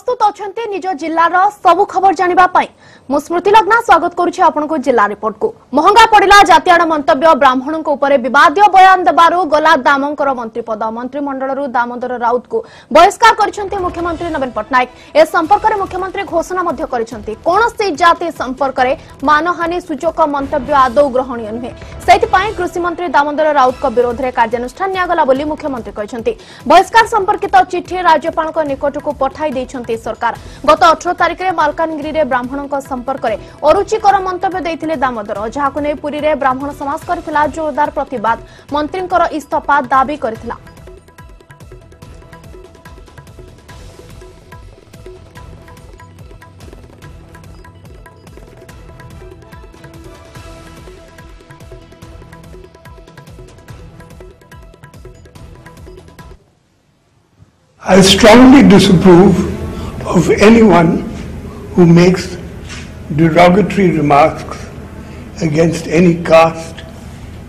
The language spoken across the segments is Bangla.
প্রস্তুত অনেক নিজ জেলার সবু খবর জাঁয়া ମୁଁ ସ୍ମୃତି ଲଗ୍ନା ସ୍ୱାଗତ କରୁଛି ଆପଣଙ୍କୁ ଜିଲ୍ଲା ରିପୋର୍ଟକୁ ମହଙ୍ଗା ପଡ଼ିଲା ଜାତିଆଣ ମନ୍ତବ୍ୟ ବ୍ରାହ୍ମଣଙ୍କ ଉପରେ ବିବାଦୀୟ ବୟାନ ଦେବାରୁ ଗଲା ଦାମଙ୍କର ମନ୍ତ୍ରୀପଦ ମନ୍ତ୍ରିମଣ୍ଡଳରୁ ଦାମୋଦର ରାଉତଙ୍କୁ ବହିଷ୍କାର କରିଛନ୍ତି ମୁଖ୍ୟମନ୍ତ୍ରୀ ନବୀନ ପଟ୍ଟନାୟକ ଏ ସମ୍ପର୍କରେ ମୁଖ୍ୟମନ୍ତ୍ରୀ ଘୋଷଣା ମଧ୍ୟ କରିଛନ୍ତି କୌଣସି ଜାତି ସମ୍ପର୍କରେ ମାନହାନି ସୂଚକ ମନ୍ତବ୍ୟ ଆଦୌ ଗ୍ରହଣୀୟ ନୁହେଁ ସେଥିପାଇଁ କୃଷିମନ୍ତ୍ରୀ ଦାମୋଦର ରାଉତଙ୍କ ବିରୋଧରେ କାର୍ଯ୍ୟାନୁଷ୍ଠାନ ନିଆଗଲା ବୋଲି ମୁଖ୍ୟମନ୍ତ୍ରୀ କହିଛନ୍ତି ବହିଷ୍କାର ସମ୍ପର୍କିତ ଚିଠି ରାଜ୍ୟପାଳଙ୍କ ନିକଟକୁ ପଠାଇ ଦେଇଛନ୍ତି ସରକାର ଗତ ଅଠର ତାରିଖରେ ମାଲକାନଗିରିରେ ବ୍ରାହ୍ମଣଙ୍କ সম্পর্কে অরুচিকর মন্তব্য দিয়ে দামোদর যা পুরীতে ব্রাহ্মণ সমাজ করে জোরদার প্রতবাদ মন্ত্রীঙ্কর ইস্তফা দাবি করে I strongly disapprove of anyone who makes derogatory remarks against any caste,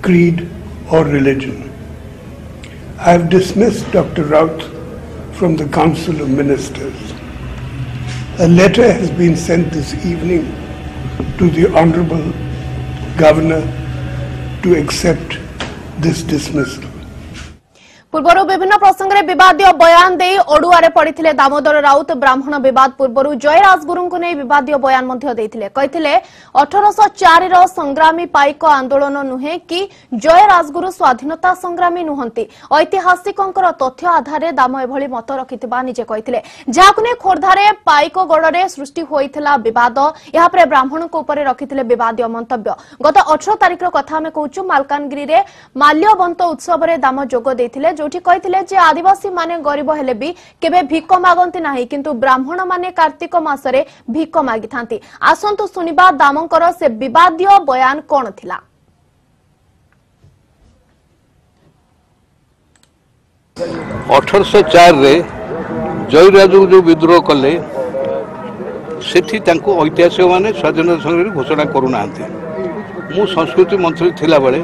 creed, or religion. I have dismissed Dr. Routh from the Council of Ministers. A letter has been sent this evening to the Honorable Governor to accept this dismissal. পূর্বরু বিভিন্ন প্রসঙ্গে বিবাদীয় বয়ান দিয়ে অড়ুয়ারে পড়িলে দামোদর রাউত ব্রাহ্মণ বিবাদ পূর্বরু জয়রাজগুরুঙ্কু নেই বিবাদীয় বয়ান মধ্য দেইথিলে কইথিলে 1804 র সংগ্রামী পাইক আন্দোলন নুহে কি জয়রাজগুরু স্বাধীনতা সংগ্রামী নুহন্তি ঐতিহাসিকঙ্কর তথ্য আধারে দাম এভাবে মত রকিথিবা নিজে কইথিলে যাহাকু নেই খোর্ধারে পাইক গড়রে সৃষ্টি হইথিলা বিবাদ ইহাপরে ব্রাহ্মণক উপরে রকিথিলে বিবাদীয় মন্তব্য গত 18 তারিখর কথা আমি কହୁଛୁ মালকানগিরিরে মাল্যবন্ত উৎসবরে দাম যোগ দেইথিলে ଯୋଉଠି କହିଥିଲେ ଯେ ଆଦିବାସୀମାନେ ଗରିବ ହେଲେ ବି କେବେ ଭିକ ମାଗନ୍ତି ନାହିଁ କିନ୍ତୁ ବ୍ରାହ୍ମଣମାନେ କାର୍ତ୍ତିକ ମାସରେ ଭିକ ମାଗିଥାନ୍ତି ଆସନ୍ତୁ ଶୁଣିବା ଦାମଙ୍କର ସେ ବିବାଦୀୟ ବୟାନ କ'ଣ ଥିଲା ଅଠରଶହ ଚାରିରେ ଜୟୀରାଜଙ୍କୁ ଯେଉଁ ବିଦ୍ରୋହ କଲେ ସେଠି ତାଙ୍କୁ ଐତିହାସିକମାନେ ସ୍ୱାଧୀନତା ସଂଗ୍ରାମୀ ଘୋଷଣା କରୁନାହାନ୍ତି ମୁଁ ସଂସ୍କୃତି ମନ୍ତ୍ରୀ ଥିଲାବେଳେ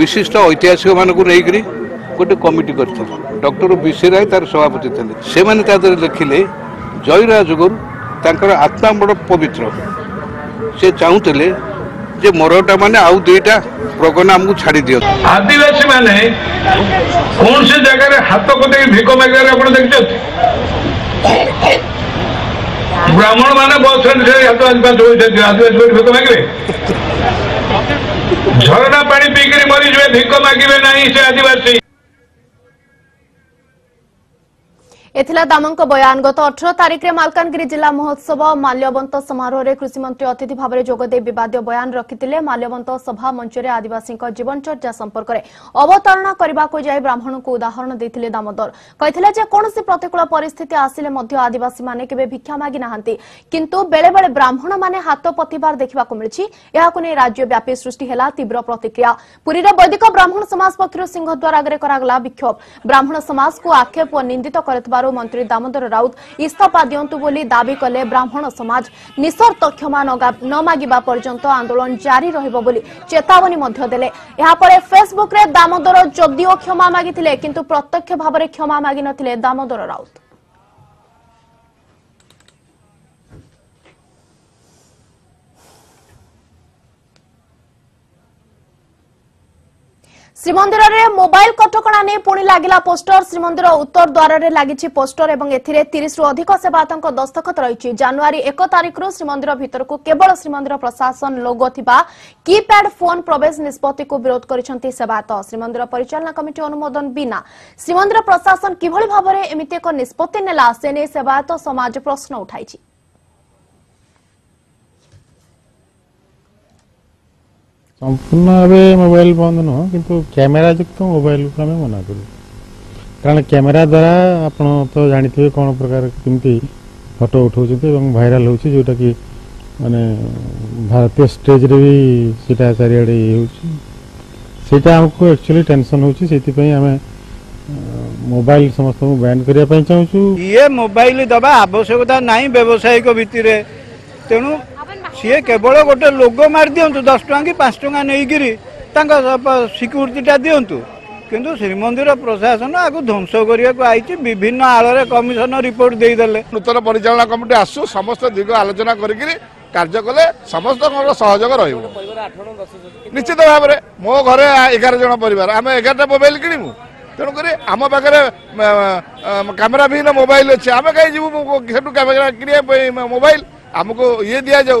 ବିଶିଷ୍ଟ ଐତିହାସିକମାନଙ୍କୁ ନେଇକରି ଗୋଟେ କମିଟି କରିଥିଲେ ଡକ୍ଟର ବିସି ରାୟ ତାର ସଭାପତି ଥିଲେ ସେମାନେ ତା ଦେହରେ ଲେଖିଲେ ଗୁରୁ ତାଙ୍କର ଆତ୍ମା ବଡ଼ ପବିତ୍ର ସେ ଚାହୁଁଥିଲେ ଯେ ମରଟା ମାନେ ଆଉ ଦୁଇଟା ପ୍ରଗନା ଆମକୁ ଛାଡ଼ି ଦିଅନ୍ତୁ ଆଦିବାସୀ ମାନେ କୌଣସି ଜାଗାରେ ହାତ ପତେଇ ଭିକ ମାଗିବାରେ ଆପଣ ଦେଖିଛନ୍ତି ବ୍ରାହ୍ମଣ ମାନେ ବସୁଛନ୍ତି ହାତ ଆଦିବାସୀ ଆଦିବାସୀ ଭିକ ମାଗିବେ ଝରଣା ପାଣି ପିଇକିରି ମରିଯିବେ ଭିକ ମାଗିବେ ନାହିଁ ସେ ଆଦିବାସୀ ଏଥିଲା ଦାମଙ୍କ ବୟାନ ଗତ ଅଠର ତାରିଖରେ ମାଲକାନଗିରି ଜିଲ୍ଲା ମହୋତ୍ସବ ମାଲ୍ୟବନ୍ତ ସମାରୋହରେ କୃଷିମନ୍ତ୍ରୀ ଅତିଥି ଭାବରେ ଯୋଗଦେଇ ବିବାଦୀୟ ବୟାନ ରଖିଥିଲେ ମାଲ୍ୟବନ୍ତ ସଭା ମଞ୍ଚରେ ଆଦିବାସୀଙ୍କ ଜୀବନଚର୍ଯ୍ୟା ସମ୍ପର୍କରେ ଅବତାରଣା କରିବାକୁ ଯାଇ ବ୍ରାହ୍ମଣଙ୍କୁ ଉଦାହରଣ ଦେଇଥିଲେ ଦାମୋଦର କହିଥିଲେ ଯେ କୌଣସି ପ୍ରତିକୂଳ ପରିସ୍ଥିତି ଆସିଲେ ମଧ୍ୟ ଆଦିବାସୀମାନେ କେବେ ଭିକ୍ଷା ମାଗି ନାହାନ୍ତି କିନ୍ତୁ ବେଳେବେଳେ ବ୍ରାହ୍ମଣମାନେ ହାତ ପତିବାର ଦେଖିବାକୁ ମିଳିଛି ଏହାକୁ ନେଇ ରାଜ୍ୟବ୍ୟାପୀ ସୃଷ୍ଟି ହେଲା ତୀବ୍ର ପ୍ରତିକ୍ରିୟା ପୁରୀରେ ବୈଦିକ ବ୍ରାହ୍ମଣ ସମାଜ ପକ୍ଷରୁ ସିଂହଦ୍ୱାର ଆଗରେ କରାଗଲା ବିକ୍ଷୋଭ ବ୍ରାହ୍ମଣ ସମାଜକୁ ଆକ୍ଷେପ ଓ ନିନ୍ଦିତ କରିଥିବାରୁ ଥିବାରୁ ମନ୍ତ୍ରୀ ଦାମୋଦର ରାଉତ ଇସ୍ତଫା ଦିଅନ୍ତୁ ବୋଲି ଦାବି କଲେ ବ୍ରାହ୍ମଣ ସମାଜ ନିସର୍ତ୍ତ କ୍ଷମା ନ ମାଗିବା ପର୍ଯ୍ୟନ୍ତ ଆନ୍ଦୋଳନ ଜାରି ରହିବ ବୋଲି ଚେତାବନୀ ମଧ୍ୟ ଦେଲେ ଏହାପରେ ଫେସବୁକ୍ରେ ଦାମୋଦର ଯଦିଓ କ୍ଷମା ମାଗିଥିଲେ କିନ୍ତୁ ପ୍ରତ୍ୟକ୍ଷ ଭାବରେ କ୍ଷମା ମାଗିନଥିଲେ ଦାମୋଦର ରାଉତ ଶ୍ରୀମନ୍ଦିରରେ ମୋବାଇଲ କଟକଣା ନେଇ ପୁଣି ଲାଗିଲା ପୋଷ୍ଟର ଶ୍ରୀମନ୍ଦିର ଉତ୍ତର ଦ୍ୱାରରେ ଲାଗିଛି ପୋଷ୍ଟର ଏବଂ ଏଥିରେ ତିରିଶରୁ ଅଧିକ ସେବାୟତଙ୍କ ଦସ୍ତଖତ ରହିଛି ଜାନୁଆରୀ ଏକ ତାରିଖରୁ ଶ୍ରୀମନ୍ଦିର ଭିତରକୁ କେବଳ ଶ୍ରୀମନ୍ଦିର ପ୍ରଶାସନ ଲୋଗୋ ଥିବା କିପ୍ୟାଡ୍ ଫୋନ୍ ପ୍ରବେଶ ନିଷ୍ପତ୍ତିକୁ ବିରୋଧ କରିଛନ୍ତି ସେବାୟତ ଶ୍ରୀମନ୍ଦିର ପରିଚାଳନା କମିଟି ଅନୁମୋଦନ ବିନା ଶ୍ରୀମନ୍ଦିର ପ୍ରଶାସନ କିଭଳି ଭାବରେ ଏମିତି ଏକ ନିଷ୍ପତ୍ତି ନେଲା ସେ ନେଇ ସେବାୟତ ସମାଜ ପ୍ରଶ୍ନ ଉଠାଇଛି संपूर्ण भाव मोबाइल बंद नुह कि क्यमेरा युक्त मोबाइल को आम मना करूँ कारण द्वारा आप तो जानते कौन प्रकार कमी फटो उठाऊँ भाइराल होटा कि मानने भारतीय स्टेज रे भी सीटा चार सीटा होमको एक्चुअली टेनसन होतीपे मोबाइल समस्त को बैन करने चाहूँ ये मोबाइल दवा आवश्यकता ना व्यावसायिक भित्ति तेणु ସିଏ କେବଳ ଗୋଟେ ଲୋଗ ମାରିଦିଅନ୍ତୁ ଦଶ ଟଙ୍କା କି ପାଞ୍ଚ ଟଙ୍କା ନେଇକିରି ତାଙ୍କ ସିକ୍ୟୁରିଟିଟା ଦିଅନ୍ତୁ କିନ୍ତୁ ଶ୍ରୀମନ୍ଦିର ପ୍ରଶାସନ ଆକୁ ଧ୍ୱଂସ କରିବାକୁ ଆଇଛି ବିଭିନ୍ନ ଆଳରେ କମିଶନ ରିପୋର୍ଟ ଦେଇଦେଲେ ନୂତନ ପରିଚାଳନା କମିଟି ଆସୁ ସମସ୍ତ ଦିଗ ଆଲୋଚନା କରିକିରି କାର୍ଯ୍ୟ କଲେ ସମସ୍ତଙ୍କର ସହଯୋଗ ରହିବ ନିଶ୍ଚିତ ଭାବରେ ମୋ ଘରେ ଏଗାର ଜଣ ପରିବାର ଆମେ ଏଗାରଟା ମୋବାଇଲ କିଣିବୁ ତେଣୁ କରି ଆମ ପାଖରେ କ୍ୟାମେରା ବିହୀନ ମୋବାଇଲ ଅଛି ଆମେ କାହିଁ ଯିବୁ ସେଠୁ କ୍ୟାମେରା କିଣିବା ପାଇଁ ମୋବାଇଲ ଆମକୁ ଇଏ ଦିଆଯାଉ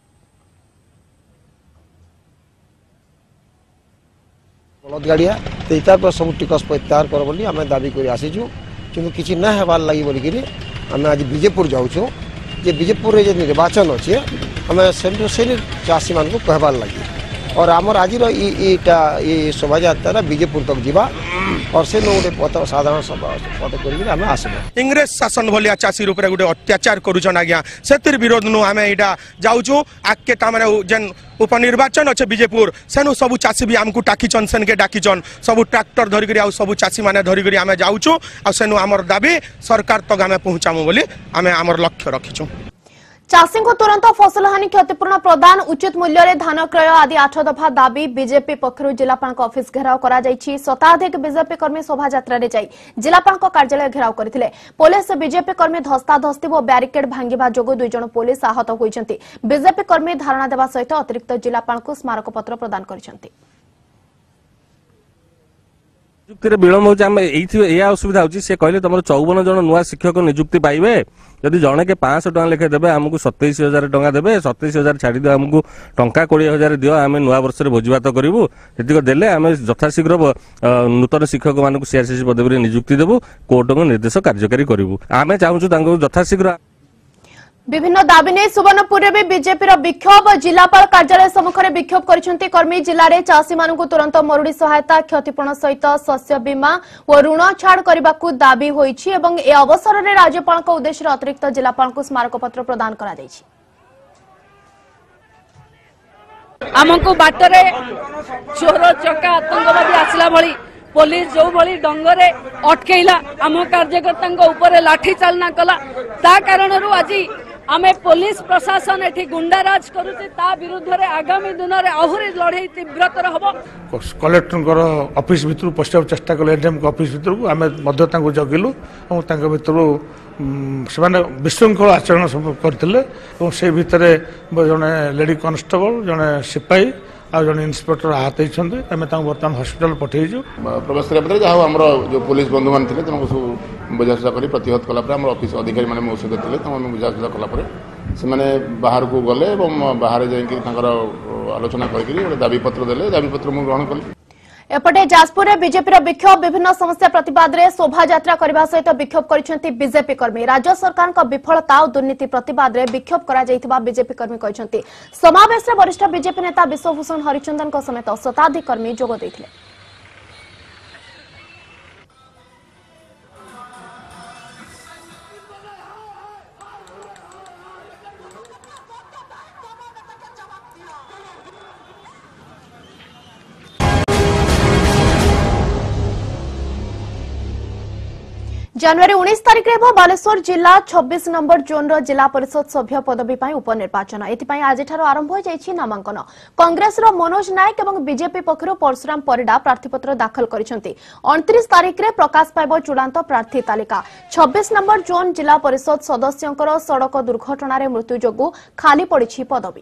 बलद गाड़िया तो सब टिकस प्रत्याहर कर बोली आम दाबी कर आसीचु किसी ना हेबार लगे बोलिक आम आज विजेपुर जाऊँ जे विजेपुर निर्वाचन अच्छे आम से चाषी मानक कहबार लगी और आम आज शोभायात्रा विजेपुर तक जी और से गोटे साधारण पद कर इंग्रेज शासन भाया चाषी रूप गोटे अत्याचार करुन आज्ञा से विरोध नु आम यहाँ जाऊ आगे जेन उपनिर्वाचन अच्छे विजेपुर सेनु सब चाषी भी आमको डाकिन सेन के डाकिचन सब ट्राक्टर धरिक सब चाषी मैंने धरिकी आम जाऊ आम दाबी सरकार तक आम पहुँचामु बोली आम आम लक्ष्य रखीचुँ ଚାଷୀଙ୍କୁ ତୁରନ୍ତ ଫସଲ ହାନି କ୍ଷତିପୂରଣ ପ୍ରଦାନ ଉଚିତ ମୂଲ୍ୟରେ ଧାନ କ୍ରୟ ଆଦି ଆଠ ଦଫା ଦାବି ବିଜେପି ପକ୍ଷରୁ ଜିଲ୍ଲାପାଳଙ୍କ ଅଫିସ ଘେରାଉ କରାଯାଇଛି ଶତାଧିକ ବିଜେପି କର୍ମୀ ଶୋଭାଯାତ୍ରାରେ ଯାଇ ଜିଲ୍ଲାପାଳଙ୍କ କାର୍ଯ୍ୟାଳୟ ଘେରାଉ କରିଥିଲେ ପୋଲିସ ବିଜେପି କର୍ମୀ ଧସ୍ତାଧସ୍ତି ଓ ବ୍ୟାରିକେଡ୍ ଭାଙ୍ଗିବା ଯୋଗୁଁ ଦୁଇ ଜଣ ପୋଲିସ ଆହତ ହୋଇଛନ୍ତି ବିଜେପି କର୍ମୀ ଧାରଣା ଦେବା ସହିତ ଅତିରିକ୍ତ ଜିଲ୍ଲାପାଳଙ୍କୁ ସ୍ମାରକପତ୍ର ପ୍ରଦାନ କରିଛନ୍ତି ନିଯୁକ୍ତିରେ ବିଳମ୍ବ ହେଉଛି ଆମେ ଏଇଥି ଏଇଆ ଅସୁବିଧା ହେଉଛି ସେ କହିଲେ ତମର ଚଉବନ ଜଣ ନୂଆ ଶିକ୍ଷକ ନିଯୁକ୍ତି ପାଇବେ ଯଦି ଜଣକେ ପାଞ୍ଚଶହ ଟଙ୍କା ଲେଖେ ଦେବେ ଆମକୁ ସତେଇଶ ହଜାର ଟଙ୍କା ଦେବେ ସତେଇଶ ହଜାର ଛାଡ଼ି ଦେବେ ଆମକୁ ଟଙ୍କା କୋଡ଼ିଏ ହଜାର ଦିଅ ଆମେ ନୂଆ ବର୍ଷରେ ଭୋଜିଭାତ କରିବୁ ସେତିକ ଦେଲେ ଆମେ ଯଥାଶୀଘ୍ର ନୂତନ ଶିକ୍ଷକମାନଙ୍କୁ ସିଆର୍ସିସି ପଦବୀରେ ନିଯୁକ୍ତି ଦେବୁ କୋର୍ଟଙ୍କ ନିର୍ଦ୍ଦେଶ କାର୍ଯ୍ୟକାରୀ କରିବୁ ଆମେ ଚାହୁଁଛୁ ତାଙ୍କୁ ଯଥାଶୀଘ୍ର বিভিন্ন দাবি নিয়ে সুবর্ণপুরে বিজেপি বিক্ষোভ জেলাপাল কার্যালয় সম্মুখে বিক্ষোভ করেছেন কর্মী জেলার চাষী মানুষ তুরন্ত মরুড়ি সহায়তা ক্ষতিপূরণ সহ শস্য বীমা ও ঋণ ছাড় করা দাবি হয়েছে এবং এ অবসরের রাজ্যপাল উদ্দেশ্যে অতিরিক্ত জেলাপাল স্মারকপত্র প্রদান করা যাই ଆମକୁ ବାଟରେ ଚୋର ଚକା ଆତଙ୍କବାଦୀ ଆସିଲା ଭଳି ପୋଲିସ ଯେଉଁଭଳି ଡଙ୍ଗରେ ଅଟକେଇଲା ଆମ କାର୍ଯ୍ୟକର୍ତ୍ତାଙ୍କ ଉପରେ ଲାଠି ଚାଳନା କଲା ତା କାରଣରୁ ଆମେ ପୋଲିସ ପ୍ରଶାସନ ଏଠି ଗୁଣ୍ଡାରାଜ କରୁଛି ତା ବିରୁଦ୍ଧରେ ଆଗାମୀ ଦିନରେ ଆହୁରି ଲଢ଼େଇ ତୀବ୍ରତର ହେବ କଲେକ୍ଟରଙ୍କର ଅଫିସ ଭିତରୁ ପଶିବାକୁ ଚେଷ୍ଟା କଲେ ଏଡିଏମ୍ଙ୍କ ଅଫିସ ଭିତରକୁ ଆମେ ମଧ୍ୟ ତାଙ୍କୁ ଜଗିଲୁ ଏବଂ ତାଙ୍କ ଭିତରୁ ସେମାନେ ବିଶୃଙ୍ଖଳ ଆଚରଣ କରିଥିଲେ ଏବଂ ସେ ଭିତରେ ଜଣେ ଲେଡି କନଷ୍ଟେବଲ ଜଣେ ସିପାହୀ ଆଉ ଜଣେ ଇନ୍ସପେକ୍ଟର ଆହତ ହୋଇଛନ୍ତି ଆମେ ତାଙ୍କୁ ବର୍ତ୍ତମାନ ହସ୍ପିଟାଲ ପଠାଇଛୁ ପ୍ରବେଶ କରିବା ପରେ ଯାହା ହଉ ଆମର ଯେଉଁ ପୋଲିସ ବନ୍ଧୁମାନେ ଥିଲେ ତାଙ୍କୁ ସବୁ ବୁଝାସୁଝା କରି ପ୍ରତିହତ କଲା ପରେ ଆମର ଅଫିସ ଅଧିକାରୀମାନେ ମୋ ସହିତ ଥିଲେ ତାଙ୍କୁ ଆମେ ବୁଝାସୁଝା କଲା ପରେ ସେମାନେ ବାହାରକୁ ଗଲେ ଏବଂ ବାହାରେ ଯାଇକି ତାଙ୍କର ଆଲୋଚନା କରିକିରି ଗୋଟେ ଦାବିପତ୍ର ଦେଲେ ଦାବିପତ୍ର ମୁଁ ଗ୍ରହଣ କଲି एपटे रे बीजेपी र विक्षोभ विभिन्न समस्या प्रतिवाद यात्रा करबा सहित वोभ बीजेपी कर्मी राज्य सरकार का विफलता और दुर्नीति प्रतर बीजेपी कर्मी रे वरिष्ठ बीजेपी नेता विश्वभूषण को समेत शताधिक कर्मी ज ଜାନୁଆରୀ ଉଣେଇଶ ତାରିଖରେ ହେବ ବାଲେଶ୍ୱର ଜିଲ୍ଲା ଛବିଶ ନମ୍ବର ଜୋନ୍ର ଜିଲ୍ଲା ପରିଷଦ ସଭ୍ୟ ପଦବୀ ପାଇଁ ଉପନିର୍ବାଚନ ଏଥିପାଇଁ ଆଜିଠାରୁ ଆରମ୍ଭ ହୋଇଯାଇଛି ନାମାଙ୍କନ କଂଗ୍ରେସର ମନୋଜ ନାୟକ ଏବଂ ବିଜେପି ପକ୍ଷରୁ ପରଶୁରାମ ପରିଡ଼ା ପ୍ରାର୍ଥୀପତ୍ର ଦାଖଲ କରିଛନ୍ତି ଅଣତିରିଶ ତାରିଖରେ ପ୍ରକାଶ ପାଇବ ଚୂଡ଼ାନ୍ତ ପ୍ରାର୍ଥୀ ତାଲିକା ଛବିଶ ନମ୍ବର ଜୋନ୍ ଜିଲ୍ଲା ପରିଷଦ ସଦସ୍ୟଙ୍କର ସଡ଼କ ଦୁର୍ଘଟଣାରେ ମୃତ୍ୟୁ ଯୋଗୁଁ ଖାଲି ପଡ଼ିଛି ପଦବୀ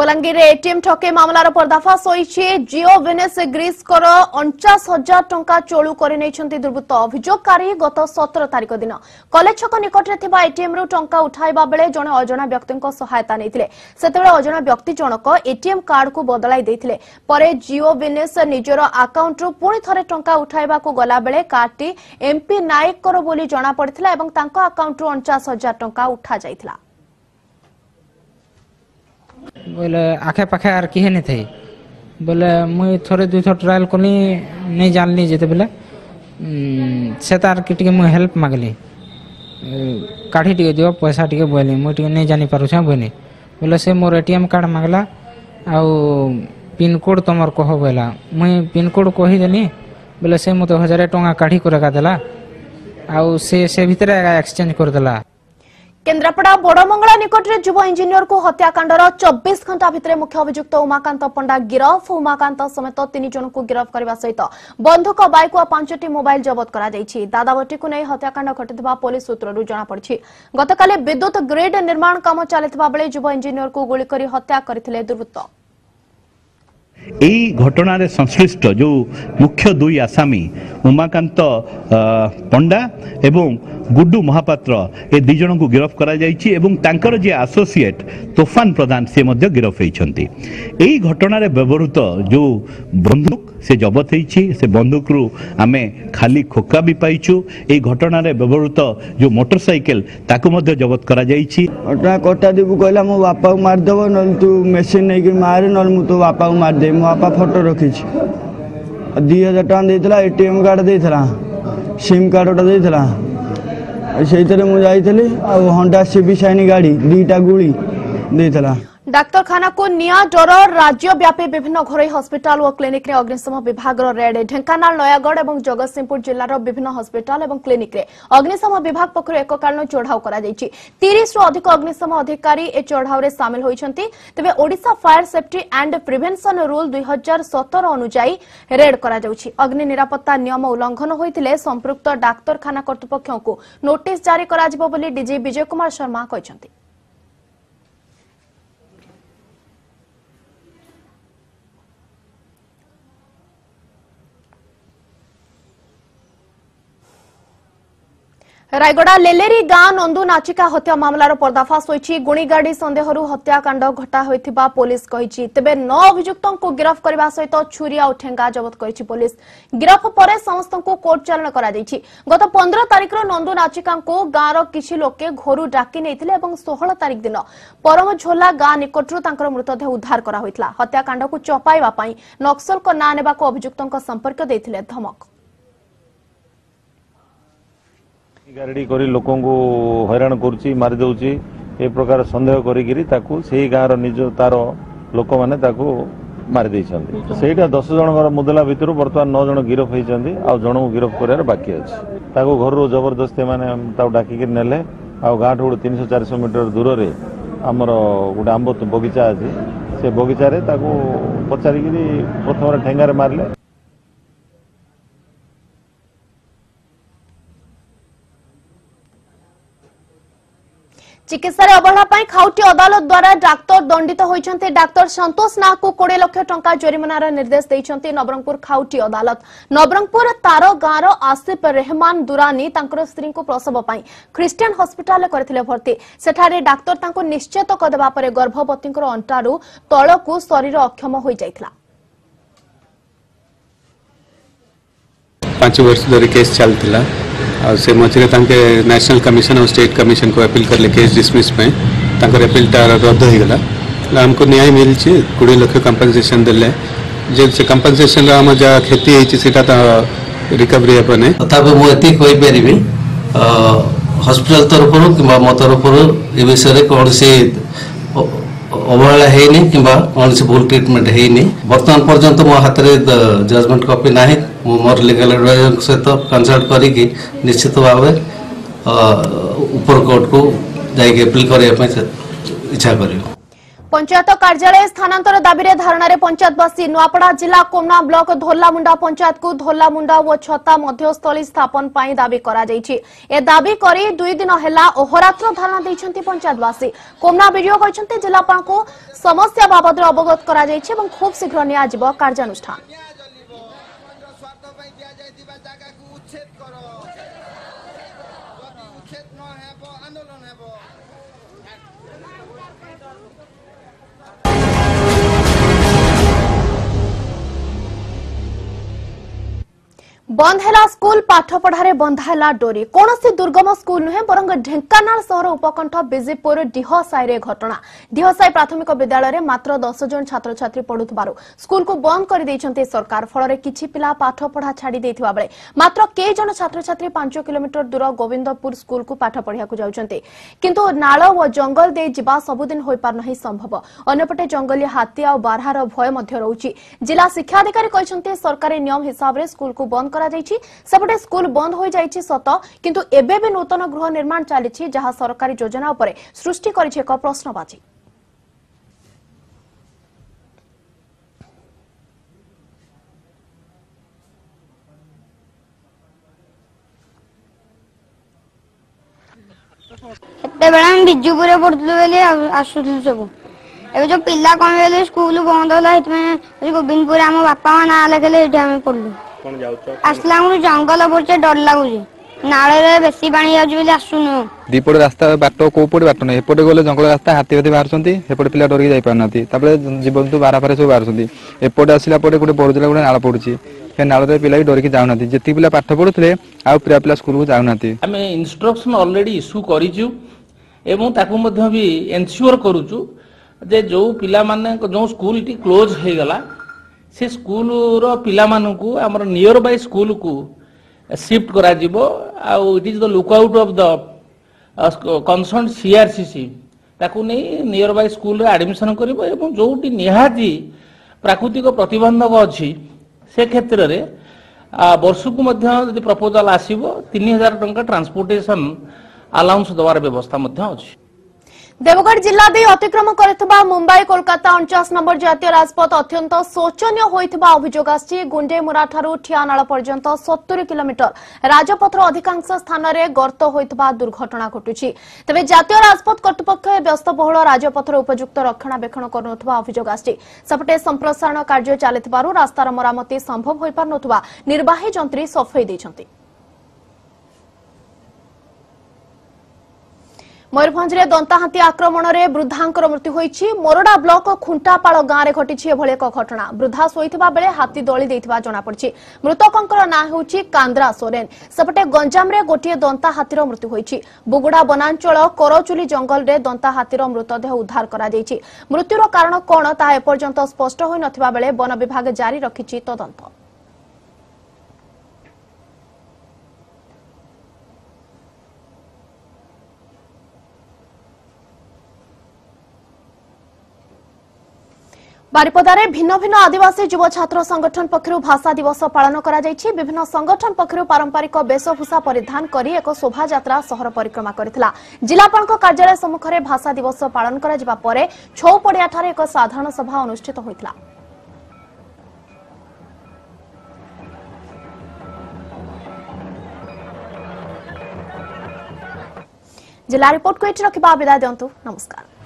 ବଲାଙ୍ଗୀରରେ ଏଟିଏମ୍ ଠକେଇ ମାମଲାର ପର୍ଦ୍ଦାଫାଶ ହୋଇଛି ଜିଓ ଭିନେସ୍ ଗ୍ରୀସ୍କର ଅଣଚାଶ ହଜାର ଟଙ୍କା ଚୋଳୁ କରି ନେଇଛନ୍ତି ଦୁର୍ବୃତ୍ତ ଅଭିଯୋଗକାରୀ ଗତ ସତର ତାରିଖ ଦିନ କଲେଜ ଛକ ନିକଟରେ ଥିବା ଏଟିଏମ୍ରୁ ଟଙ୍କା ଉଠାଇବା ବେଳେ ଜଣେ ଅଜଣା ବ୍ୟକ୍ତିଙ୍କ ସହାୟତା ନେଇଥିଲେ ସେତେବେଳେ ଅଜଣା ବ୍ୟକ୍ତି ଜଣକ ଏଟିଏମ୍ କାର୍ଡକୁ ବଦଳାଇ ଦେଇଥିଲେ ପରେ ଜିଓ ଭିନେସ୍ ନିଜର ଆକାଉଣ୍ଟରୁ ପୁଣି ଥରେ ଟଙ୍କା ଉଠାଇବାକୁ ଗଲାବେଳେ କାର୍ଡଟି ଏମ୍ପି ନାୟକଙ୍କର ବୋଲି ଜଣାପଡ଼ିଥିଲା ଏବଂ ତାଙ୍କ ଆକାଉଣ୍ଟରୁ ଅଣଚାଶ ହଜାର ଟଙ୍କା ଉଠାଯାଇଥିଲା बोले आखे पाखे आर किहे नहीं थे बोले मुझे थोड़े दो थोड़े ट्रायल को नहीं नहीं जान ली जेते बोले से तार के मुझे हेल्प मागली काठी टिके दियो पैसा टिके बोले मुझे टिके नहीं जानी पारुछ हैं हाँ बोले बोले से मोर एटीएम कार्ड मागला आउ पिन कोड तुम्हार को हो बोला मुझे पिन कोड को ही देनी बोले से मुझे हजारे टोंगा काठी को रखा दिला आउ से से भीतर एक्सचेंज कर दिला কেন্দ্রাপড়া বড়মঙ্গলা নিকটরে যুব ইঞ্জিনিয়রক হত্যাকাণ্ডর চব্বিশ ঘণ্টা ভিতরে মুখ্য অভিযুক্ত উমাকান্ত পণ্ডা গিরফ উমাকান্ত সমেত তিন জনক গিরফ করা সহ বন্ধুক বাইক ও পাঁচটি মোবাইল জবত করা দাদাবটি নেই হত্যাকাণ্ড ঘটি পুলিশ সূত্রর জনাপড়ি গতকাল বিদ্যুৎ গ্রিড নির্মাণ কাম চাল যুব ইঞ্জিনিয়রক গুলি করে হত্যা করে দুর্বৃত্ত এই ঘটনার সংশ্লিষ্ট যে মুখ্য দুই আসামি উমাকান্ত পণ্ডা এবং গুড্ডু মহাপাত্র এ দুই জনকু গিরফ করা যাইছি এবং তাঁকর যে আসোসিয়েট তোফান প্রধান সে মধ্য গিরফ হয়েছেন এই ঘটনার ব্যবহৃত যে বন্দুক সে জবত হয়েছি সে বন্দুকরু আমি খালি খোকা বি পাইছু এই ঘটনার ব্যবহৃত যে মোটর সাইকেল তাকে মধ্যে জবত করা যাইছি ঘটনা কটা দেবু কহিলা মো বাপাকে মারিদেব নহলে তু মেসিন নেই মারে নহলে মু তো বাপাকে মারিদেবি ମୋ ବାପା ଫଟୋ ରଖିଛି ଦୁଇ ହଜାର ଟଙ୍କା ଦେଇଥିଲା ଏ ଟି ଏମ୍ କାର୍ଡ଼ ଦେଇଥିଲା ସିମ୍ କାର୍ଡ଼ ଗୋଟେ ଦେଇଥିଲା ସେଇଥିରେ ମୁଁ ଯାଇଥିଲି ଆଉ ହଣ୍ଡା ସିବି ସାଇନ୍ ଗାଡ଼ି ଦୁଇଟା ଗୁଳି ଦେଇଥିଲା ডাক্তারখানাকু নিয়া ডর রাজ্যব্যাপী বিভিন্ন ঘরোই হসপিটাল ও ক্লিনিক্রে অগ্নিশম বিভাগর রেড ঢেঙ্কানাল নয়াগড় এবং জগৎসিংপুর জেলার বিভিন্ন হসপিটাল এবং ক্লিনিক্রে অগ্নিশম বিভাগ পক্ষ এককালীন চঢ়াও করা তিরিশরু অধিক অগ্নিশম অধিকারী এ চঢ়াওরে সামিল হয়েছেন তবে Odisha fire safety and prevention rule দুই হাজার সতর অনুযায়ী রেড করা অগ্নি নিরাপত্তা নিয়ম উল্লঙ্ঘন হয়েছিল সম্পৃক্ত ডাক্তারখানা কর্তৃপক্ষ নোটিস জারি করা ডিজি বিজয় কুমার শর্মা କହିଛନ୍ତି রায়গড়া লেলেরি গাঁ নন্দু নাচিকা হত্যা মামলার পর্দাফাশ হয়েছে গুণিগাড়ি সন্দেহর হত্যাকাণ্ড ঘটা হয়ে পুলিশ কী তবে ন অভিযুক্ত গিরফ করা সহ ছুরি আউ ঠেঙ্গা জবত করেছে পুলিশ গিরফ পরে সমস্ত কোর্ট চালন করা গত পনেরো তারিখর নন্দু নাচিকা গাঁর কিছু লোকে ঘর ডাকি নিয়ে এবং ষোহল তারিখ দিন পরমঝোলা গাঁ নিকটর তাঁর মৃতদেহ উদ্ধার করা হয়েছিল হত্যাকাণ্ডক চপাইবা নক্সলক নাঁ নেওয়া অভিযুক্ত সম্পর্ক দিয়ে ধমক ଗାରେଡ଼ି କରି ଲୋକଙ୍କୁ ହଇରାଣ କରୁଛି ମାରିଦେଉଛି ଏ ପ୍ରକାର ସନ୍ଦେହ କରିକିରି ତାକୁ ସେଇ ଗାଁର ନିଜ ତାର ଲୋକମାନେ ତାକୁ ମାରିଦେଇଛନ୍ତି ସେଇଟା ଦଶ ଜଣଙ୍କର ମୁଦଲା ଭିତରୁ ବର୍ତ୍ତମାନ ନଅ ଜଣ ଗିରଫ ହେଇଛନ୍ତି ଆଉ ଜଣଙ୍କୁ ଗିରଫ କରିବାର ବାକି ଅଛି ତାକୁ ଘରରୁ ଜବରଦସ୍ତି ଏମାନେ ତାକୁ ଡାକିକିରି ନେଲେ ଆଉ ଗାଁଠୁ ଗୋଟେ ତିନିଶହ ଚାରିଶହ ମିଟର ଦୂରରେ ଆମର ଗୋଟେ ଆମ୍ବ ବଗିଚା ଅଛି ସେ ବଗିଚାରେ ତାକୁ ପଚାରିକିରି ପ୍ରଥମରେ ଠେଙ୍ଗାରେ ମାରିଲେ চিকিৎসার অবহেলা পাই খাউটি আদালত দ্বারা ডাক্তার দণ্ডিত হয়েছেন ডাক্তার সন্তোষ নাহকু কোড়ি লক্ষ টঙ্কা জরিমানার নির্দেশ দিয়েছেন নবরঙ্গপুর খাউটি আদালত নবরঙ্গপুর তার গাঁর আসিফ রেহমান দুরানি তাঁর স্ত্রী প্রসব পাই খ্রিষ্টিয়ান হসপিটাল করে ভর্তি সেঠারে ডাক্তার তাঁকু নিশ্চিত কদেবা পরে গর্ভবতী অন্টার তলকু শরীর অক্ষম হয়ে যাই পাঁচ বর্ষ ধরে কেস চাল से मझे न्यासनाल कमिशन और स्टेट कमिशन को अपिल करले केस डिसमिस अपिल रद्द होगा आमको न्याय मिली कोड़े लक्ष कंपेनसेसन दे से कंपेनसेसन आम जहाँ क्षति होता तो रिकवरी हेबना तथापि मुझे कहीपरि हस्पिटाल तरफ कि मो तरफ ये विषय कौन सी অবহেলা হয়নি কিংবা কৌশি ভুল ট্রিটমেন্ট হয়নি বর্তমান পর্যন্ত মো হাতে জজমেন্ট কপি না মু মোর লিগাল আডভাইজর সহ কনসল্ট করি নিশ্চিত ভাবে উপর কোর্ট কু যাই আপিল করা ইচ্ছা করিব পঞ্চায়েত কার্যালয়ে স্থানান্তর দাবিরে ধারণার পঞ্চায়েতবাসী নুয়াপড়া জেলা কোমনা ব্লক ধোলামুন্ডা পঞ্চায়েতকু ধোলামুন্ডা ও ছতা মধ্যস্থলী স্থাপন পাই দাবি করা যাইছি এ দাবি করে দুই দিন হেলা অহরাত্র ধারণা দিয়েছেন পঞ্চায়েতবাসী কোমনা বিডিও কিন্তু জেলাপালকে সমস্যা বাবদে অবগত করা যাইছে এবং খুব শীঘ্র নিয়ে কার্যানুষ্ঠান বন্ধ হেলা স্কুল পাঠ পড়ার বন্ধ হেলা ডোরি কৌশি দুর্গম স্কুল নুহে বরং ঢেঙ্কানাল সহর উপকণ্ঠ বিজেপুর ডিহসাইরে ঘটনা ডিহসাই প্রাথমিক বিদ্যালয়ের মাত্র দশ জন ছাত্রছাত্রী পড়ুবার স্কুলকু বন্ধ করে দিয়েছেন সরকার ফলরে কিছু পিলা পাঠ পড়া ছাড়ি দেওয়া বেড়ে মাত্র কে জন ছাত্রছাত্রী পাঁচ কিলোমিটর দূর গোবিন্দপুর স্কুলকু পাঠ পড়া যাচ্ছেন কিন্তু নাল ও জঙ্গল দিয়ে যা সবুদিন হয়ে পার না সম্ভব অন্যপটে জঙ্গলী হাতী আও বারহার ভয় রয়েছে জেলা শিক্ষাধিকারী সরকারি নিয়ম হিসাবে স্কুলকু বন্ধ করা କରାଯାଇଛି ସେପଟେ ସ୍କୁଲ ବନ୍ଦ ହୋଇଯାଇଛି ସତ କିନ୍ତୁ ଏବେ ବି ନୂତନ ଗୃହ ନିର୍ମାଣ ଚାଲିଛି ଯାହା ସରକାରୀ ଯୋଜନା ଉପରେ ସୃଷ୍ଟି କରିଛି ଏକ ପ୍ରଶ୍ନବାଚୀ ସେତେବେଳେ ଆମେ ବିଜୁପୁରରେ ପଢୁଥିଲୁ ବୋଲି ଆସୁଥିଲୁ ସବୁ ଏବେ ଯୋଉ ପିଲା କମିଗଲେ ସ୍କୁଲ ବନ୍ଦ ହେଲା ସେଥିପାଇଁ ଗୋବିନ୍ଦପୁରରେ ଆମ ବାପା ମା ନାଁ ଲେଖିଲେ ଏଠି ଆମେ ପଢିଲୁ କଣ ଯାଉଛ ଆସିଲା ଆମର ଜଙ୍ଗଲ ପଡୁଛେ ଡର ଲାଗୁଛି ନାଳରେ ବେଶୀ ପାଣି ଯାଉଛି ବୋଲି ଆସୁନୁ ଦିପଟେ ରାସ୍ତା ବାଟ କୋଉ ପଟେ ବାଟ ନାହିଁ ଏପଟେ ଗଲେ ଜଙ୍ଗଲ ରାସ୍ତା ହାତୀ ହାତୀ ବାହାରୁଛନ୍ତି ସେପଟେ ପିଲା ଡରିକି ଯାଇପାରୁନାହାନ୍ତି ତାପରେ ଜୀବଜନ୍ତୁ ବାରାଫାରେ ସବୁ ବାହାରୁଛନ୍ତି ଏପଟେ ଆସିଲା ପରେ ଗୋଟେ ବଡ଼ଜଲା ଗୋଟେ ନାଳ ପଡୁଛି ସେ ନାଳରେ ପିଲା ବି ଡରିକି ଯାଉନାହାନ୍ତି ଯେତିକି ପିଲା ପାଠ ପଢୁଥିଲେ ଆଉ ପିଲା ପିଲା ସ୍କୁଲକୁ ଯାଉନାହାନ୍ତି ଆମେ ଇନଷ୍ଟ୍ରକ୍ସନ ଅଲରେଡି ଇସ୍ୟୁ କରିଛୁ ଏବଂ ତାକୁ ମଧ୍ୟ ବି ଏନସିଓର କରୁଛୁ ଯେ ଯେଉଁ ପିଲାମାନେ ଯେଉଁ ସ୍କୁଲଟି କ୍ଲୋଜ୍ ହେଇଗଲା ସେ ସ୍କୁଲର ପିଲାମାନଙ୍କୁ ଆମର ନିୟର ବାଇ ସ୍କୁଲକୁ ସିଫ୍ଟ କରାଯିବ ଆଉ it is the look out of the concern CRCC ତାକୁ ନେଇ ନିୟର ବାଇ ସ୍କୁଲରେ ଆଡ଼ମିସନ୍ କରିବ ଏବଂ ଯେଉଁଠି ନିହାତି ପ୍ରାକୃତିକ ପ୍ରତିବନ୍ଧକ ଅଛି ସେ କ୍ଷେତ୍ରରେ ବର୍ଷକୁ ମଧ୍ୟ ଯଦି ପ୍ରପୋଜାଲ୍ ଆସିବ ତିନି ହଜାର ଟଙ୍କା ଟ୍ରାନ୍ସପୋର୍ଟେସନ୍ ଆଲାଉନ୍ସ ଦେବାର ବ୍ୟବସ୍ଥା ମଧ୍ୟ ଅଛି ଦେବଗଡ଼ ଜିଲ୍ଲା ଦେଇ ଅତିକ୍ରମ କରିଥିବା ମୁମ୍ବାଇ କୋଲକାତା ଅଣଚାଶ ନମ୍ବର ଜାତୀୟ ରାଜପଥ ଅତ୍ୟନ୍ତ ଶୋଚନୀୟ ହୋଇଥିବା ଅଭିଯୋଗ ଆସିଛି ଗୁଣ୍ଡେମୁରାଠାରୁ ଠିଆନାଳ ପର୍ଯ୍ୟନ୍ତ ସତୁରି କିଲୋମିଟର ରାଜପଥର ଅଧିକାଂଶ ସ୍ଥାନରେ ଗର୍ତ୍ତ ହୋଇଥିବା ଦୁର୍ଘଟଣା ଘଟୁଛି ତେବେ ଜାତୀୟ ରାଜପଥ କର୍ତ୍ତୃପକ୍ଷ ବ୍ୟସ୍ତବହୁଳ ରାଜପଥର ଉପଯୁକ୍ତ ରକ୍ଷଣାବେକ୍ଷଣ କରୁନଥିବା ଅଭିଯୋଗ ଆସିଛି ସେପଟେ ସମ୍ପ୍ରସାରଣ କାର୍ଯ୍ୟ ଚାଲିଥିବାରୁ ରାସ୍ତାର ମରାମତି ସମ୍ଭବ ହୋଇପାରୁନଥିବା ନିର୍ବାହୀ ଯନ୍ତ୍ରୀ ସଫେଇ ଦେଇଛନ୍ତି ମୟୂରଭଞ୍ଜରେ ଦନ୍ତାହାତୀ ଆକ୍ରମଣରେ ବୃଦ୍ଧାଙ୍କର ମୃତ୍ୟୁ ହୋଇଛି ମୋରଡ଼ା ବ୍ଲକ ଖୁଣ୍ଟାପାଳ ଗାଁରେ ଘଟିଛି ଏଭଳି ଏକ ଘଟଣା ବୃଦ୍ଧା ଶୋଇଥିବା ବେଳେ ହାତୀ ଦଳି ଦେଇଥିବା ଜଣାପଡ଼ିଛି ମୃତକଙ୍କର ନାଁ ହେଉଛି କାନ୍ଦ୍ରା ସୋରେନ ସେପଟେ ଗଞ୍ଜାମରେ ଗୋଟିଏ ଦନ୍ତା ହାତୀର ମୃତ୍ୟୁ ହୋଇଛି ବୁଗୁଡ଼ା ବନାଞ୍ଚଳ କରଚୁଲି ଜଙ୍ଗଲରେ ଦନ୍ତା ହାତୀର ମୃତଦେହ ଉଦ୍ଧାର କରାଯାଇଛି ମୃତ୍ୟୁର କାରଣ କ'ଣ ତାହା ଏପର୍ଯ୍ୟନ୍ତ ସ୍ପଷ୍ଟ ହୋଇନଥିବା ବେଳେ ବନ ବିଭାଗ ଜାରି ରଖିଛି ତଦନ୍ତ ବାରିପଦାରେ ଭିନ୍ନ ଭିନ୍ନ ଆଦିବାସୀ ଯୁବ ଛାତ୍ର ସଂଗଠନ ପକ୍ଷରୁ ଭାଷା ଦିବସ ପାଳନ କରାଯାଇଛି ବିଭିନ୍ନ ସଂଗଠନ ପକ୍ଷରୁ ପାରମ୍ପରିକ ବେଶଭୂଷା ପରିଧାନ କରି ଏକ ଶୋଭାଯାତ୍ରା ସହର ପରିକ୍ରମା କରିଥିଲା ଜିଲ୍ଲାପାଳଙ୍କ କାର୍ଯ୍ୟାଳୟ ସମ୍ମୁଖରେ ଭାଷା ଦିବସ ପାଳନ କରାଯିବା ପରେ ଛଉ ପଡ଼ିଆଠାରେ ଏକ ସାଧାରଣ ସଭା ଅନୁଷ୍ଠିତ ହୋଇଥିଲା ଜିଲ୍ଲା ରିପୋର୍ଟକୁ ଏଠି ରଖିବା ବିଦାୟ ଦିଅନ୍ତୁ ନମସ୍କାର